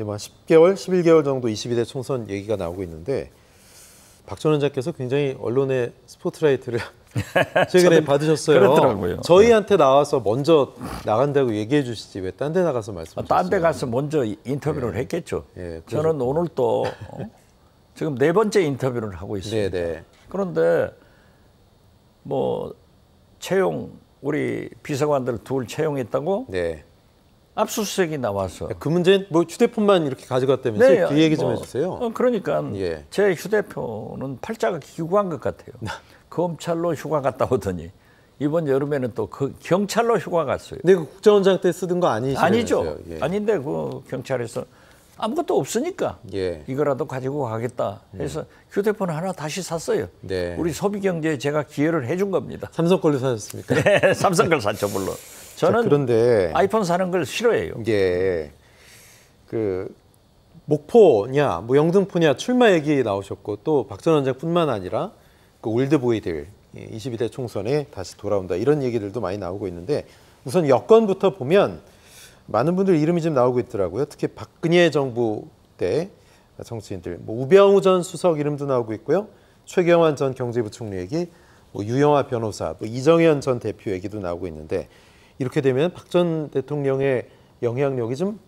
이제 뭐 10개월, 11개월 정도 22대 총선 얘기가 나오고 있는데 박 전 원장께서 굉장히 언론의 스포트라이트를 최근에 받으셨어요. 그렇더라고요. 저희한테 나와서 먼저 나간다고 얘기해 주시지 왜 딴 데 나가서 말씀하셨어요? 딴데 가서 먼저 인터뷰를 했겠죠. 예, 저는 오늘 또 어? 지금 네 번째 인터뷰를 하고 있습니다. 네네. 그런데 뭐 채용 우리 비서관들 둘 채용했다고 네. 압수수색이 나와서 그 문제는 뭐 휴대폰만 이렇게 가져갔다면서요? 그 얘기 좀 뭐, 해주세요. 어, 그러니까 예. 제 휴대폰은 팔자가 기고 한것 같아요. 검찰로 휴가 갔다 오더니 이번 여름에는 또 그 경찰로 휴가 갔어요. 근데 그 국정원장 때 쓰던 거 아니시죠? 아니죠. 아닌데 그 경찰에서 아무것도 없으니까 예. 이거라도 가지고 가겠다 해서 휴대폰 하나 다시 샀어요. 네. 우리 소비 경제에 제가 기여를 해준 겁니다. 삼성 걸로 사셨습니까? 네, 삼성 걸 샀죠 물론. 저는 자, 그런데 아이폰 사는 걸 싫어해요. 이게 그 목포냐 뭐 영등포냐 출마 얘기 나오셨고 또 박 전 원장뿐만 아니라 그 올드보이들 22대 총선에 다시 돌아온다 이런 얘기들도 많이 나오고 있는데 우선 여건부터 보면 많은 분들 이름이 좀 나오고 있더라고요. 특히 박근혜 정부 때 정치인들 뭐 우병우 전 수석 이름도 나오고 있고요. 최경환 전 경제부총리 얘기, 뭐 유영아 변호사, 뭐 이정현 전 대표 얘기도 나오고 있는데 이렇게 되면 박 전 대통령의 영향력이 좀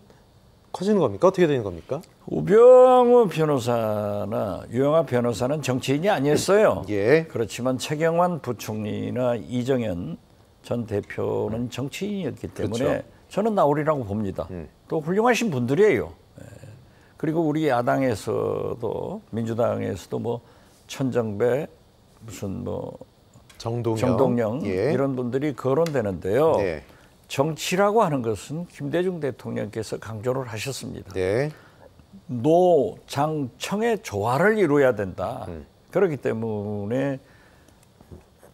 커지는 겁니까? 어떻게 되는 겁니까? 우병우 변호사나 유영아 변호사는 정치인이 아니었어요. 예. 그렇지만 최경환 부총리나 이정현 전 대표는 정치인이었기 때문에 그렇죠. 저는 나오리라고 봅니다. 음. 또 훌륭하신 분들이에요. 예. 그리고 우리 야당에서도 민주당에서도 뭐 천정배 무슨 뭐 정동영, 정동영 예. 이런 분들이 거론되는데요. 네. 정치라고 하는 것은 김대중 대통령께서 강조를 하셨습니다. 네. 노장청의 조화를 이루어야 된다. 그렇기 때문에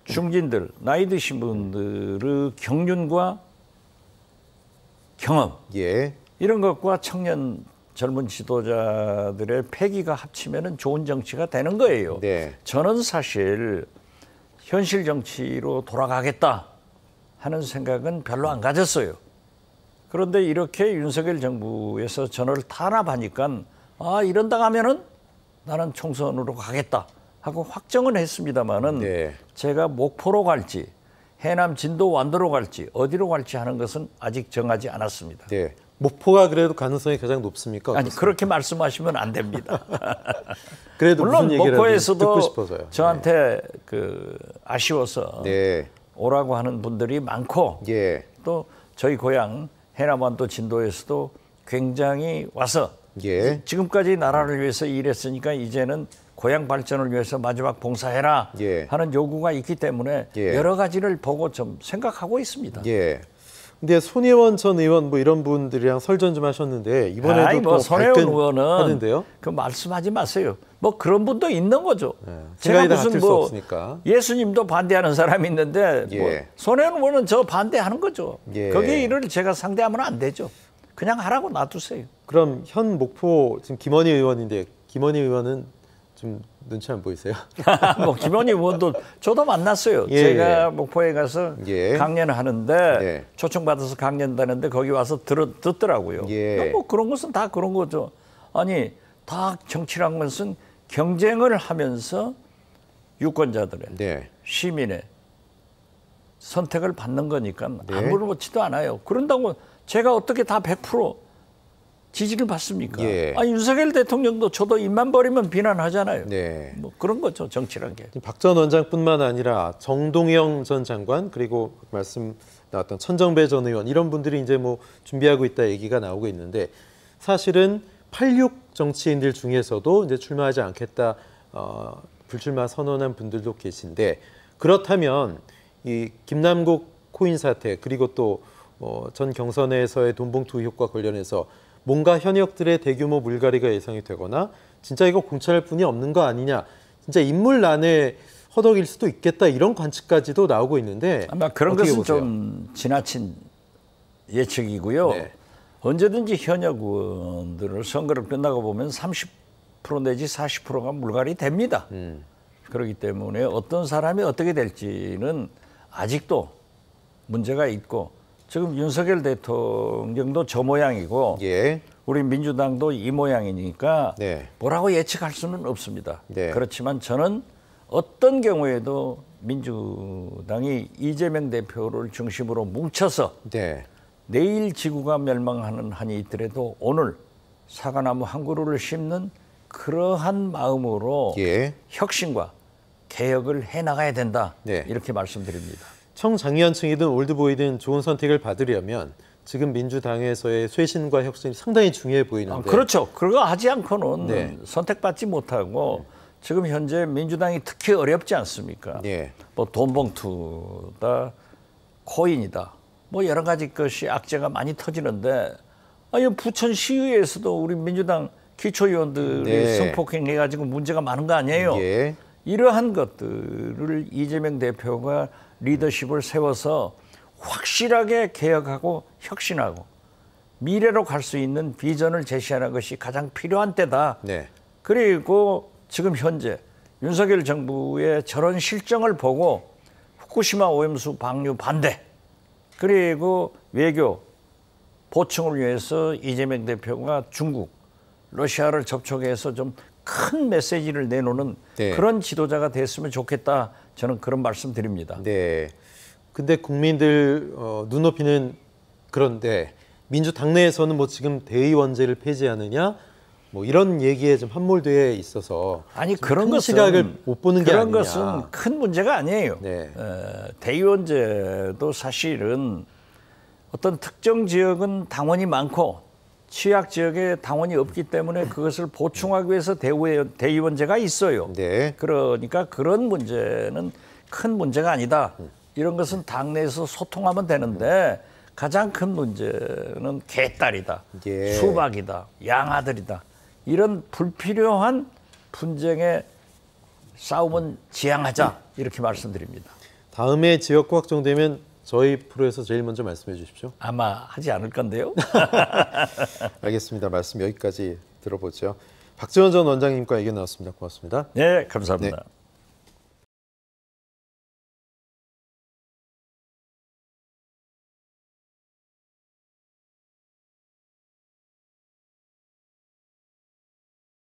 중진들, 나이 드신 분들의 경륜과 경험 예. 이런 것과 청년 젊은 지도자들의 패기가 합치면 좋은 정치가 되는 거예요. 네. 저는 사실 현실 정치로 돌아가겠다 하는 생각은 별로 안 가졌어요. 그런데 이렇게 윤석열 정부에서 저를 탄압하니까 아 이런다 하면은 나는 총선으로 가겠다 하고 확정은 했습니다마는 네. 제가 목포로 갈지 해남 진도 완도로 갈지 어디로 갈지 하는 것은 아직 정하지 않았습니다. 네. 목포가 그래도 가능성이 가장 높습니까? 아니 어떻습니까? 그렇게 말씀하시면 안 됩니다. 그래도 물론 목포에서도. 저한테 그 아쉬워서 네. 오라고 하는 분들이 많고 예. 또 저희 고향 해남완도 진도에서도 굉장히 와서 예. 지금까지 나라를 위해서 일했으니까 이제는 고향 발전을 위해서 마지막 봉사해라 예. 하는 요구가 있기 때문에 예. 여러 가지를 보고 좀 생각하고 있습니다. 예. 근데 손혜원 전 의원 뭐 이런 분들이랑 설전 좀 하셨는데 이번에도 아이, 뭐또 손혜원 의원은 하는데요. 그 말씀하지 마세요. 뭐 그런 분도 있는 거죠. 제가 다 같을 수 없으니까. 예수님도 반대하는 사람이 있는데 뭐 예. 손혜원 의원은 저 반대하는 거죠. 예. 거기에 일을 제가 상대하면 안 되죠. 그냥 하라고 놔두세요. 그럼 현 목포 지금 김원희 의원인데 김원희 의원은 좀 눈치 안 보이세요? 뭐 김원희 의원도 저도 만났어요. 예, 제가 예. 목포에 가서 예. 강연을 하는데 예. 초청 받아서 강연다는데 거기 와서 들어, 듣더라고요. 예. 뭐 그런 것은 다 그런 거죠. 아니 다 정치란 것은 경쟁을 하면서 유권자들의 네. 시민의 선택을 받는 거니까 네. 아무렇지도 않아요. 그런다고 제가 어떻게 다 100% 지지를 받습니까? 예. 아니 윤석열 대통령도 저도 입만 버리면 비난하잖아요. 네. 뭐 그런 거죠 정치란 게. 박 전 원장뿐만 아니라 정동영 전 장관 그리고 말씀 나왔던 천정배 전 의원 이런 분들이 이제 뭐 준비하고 있다 얘기가 나오고 있는데 사실은 86 정치인들 중에서도 이제 출마하지 않겠다 어, 불출마 선언한 분들도 계신데 그렇다면 이 김남국 코인 사태 그리고 또 전 경선에서의 돈봉투 효과 관련해서 뭔가 현역들의 대규모 물갈이가 예상이 되거나 진짜 이거 공천할 분이 없는 거 아니냐 진짜 인물난에 허덕일 수도 있겠다 이런 관측까지도 나오고 있는데 아마 그런 것은 보세요? 좀 지나친 예측이고요. 네. 언제든지 현역 의원들을 선거를 끝나고 보면 30% 내지 40%가 물갈이 됩니다. 음. 그렇기 때문에 어떤 사람이 어떻게 될지는 아직도 문제가 있고 지금 윤석열 대통령도 저 모양이고 예. 우리 민주당도 이 모양이니까 네. 뭐라고 예측할 수는 없습니다. 네. 그렇지만 저는 어떤 경우에도 민주당이 이재명 대표를 중심으로 뭉쳐서 네. 내일 지구가 멸망하는 한이 있더라도 오늘 사과나무 한 그루를 심는 그러한 마음으로 예. 혁신과 개혁을 해 나가야 된다. 네. 이렇게 말씀드립니다. 청장년층이든 올드보이든 좋은 선택을 받으려면 지금 민주당에서의 쇄신과 혁신이 상당히 중요해 보이는데 아, 그렇죠. 그거 하지 않고는 네. 선택받지 못하고 지금 현재 민주당이 특히 어렵지 않습니까? 예. 뭐 돈봉투다, 코인이다, 뭐 여러 가지 것이 악재가 많이 터지는데 아니 부천 시의회에서도 우리 민주당 기초의원들이 네. 성폭행해가지고 문제가 많은 거 아니에요? 예. 이러한 것들을 이재명 대표가 리더십을 세워서 확실하게 개혁하고 혁신하고 미래로 갈 수 있는 비전을 제시하는 것이 가장 필요한 때다. 네. 그리고 지금 현재 윤석열 정부의 저런 실정을 보고 후쿠시마 오염수 방류 반대 그리고 외교 보충을 위해서 이재명 대표가 중국, 러시아를 접촉해서 좀 큰 메시지를 내놓는 네. 그런 지도자가 됐으면 좋겠다. 저는 그런 말씀 드립니다. 네. 근데 국민들 어, 눈높이는 그런데 민주 당내에서는 뭐 지금 대의원제를 폐지하느냐 뭐 이런 얘기에 좀 함몰되어 있어서 아니 좀 그런 큰 것은 시각을 못 보는 게 그런 아니냐. 것은 큰 문제가 아니에요. 네. 어, 대의원제도 사실은 어떤 특정 지역은 당원이 많고 취약 지역에 당원이 없기 때문에 그것을 보충하기 위해서 대의원, 대의원제가 있어요. 네. 그러니까 그런 문제는 큰 문제가 아니다. 이런 것은 당내에서 소통하면 되는데 가장 큰 문제는 개딸이다, 예. 수박이다, 양아들이다. 이런 불필요한 분쟁의 싸움은 지양하자 이렇게 말씀드립니다. 다음에 지역구 확정되면 저희 프로에서 제일 먼저 말씀해 주십시오. 아마 하지 않을 건데요. 알겠습니다. 말씀 여기까지 들어보죠. 박지원 전 원장님과 얘기 나눴습니다. 고맙습니다. 네, 감사합니다. 네.